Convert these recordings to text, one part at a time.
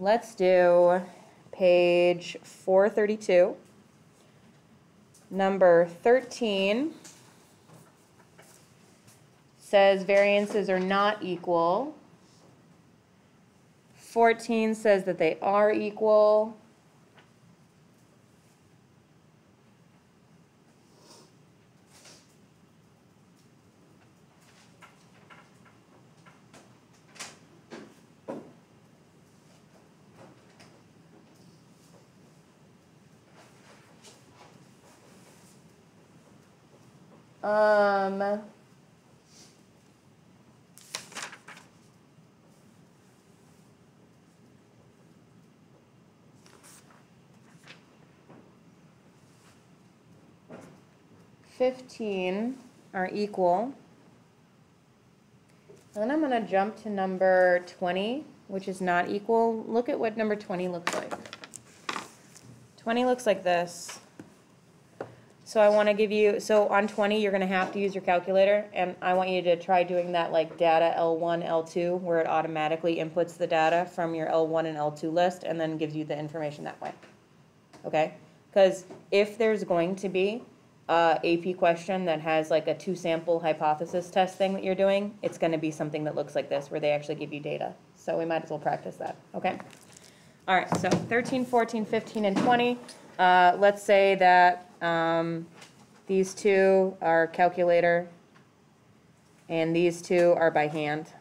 let's do page four thirty-two. Number thirteen says variances are not equal. Fourteen says that they are equal. Um. Fifteen are equal. And then I'm gonna jump to number twenty, which is not equal. Look at what number twenty looks like. Twenty looks like this. So I want to give you, so on twenty, you're gonna have to use your calculator, and I want you to try doing that like data L one, L two, where it automatically inputs the data from your L one and L two list, and then gives you the information that way. Okay? Because if there's going to be uh, a AP question that has like a two-sample hypothesis test thing that you're doing, it's gonna be something that looks like this, where they actually give you data. So we might as well practice that, okay? All right, so 13, 14, 15, and 20. Uh, let's say that um, these two are calculator, and these two are by hand.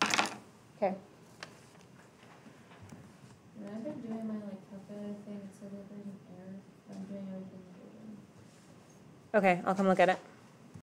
Okay, And doing my like calculator thing, it says that there's an error, I'm doing everything okay, I'll come look at it.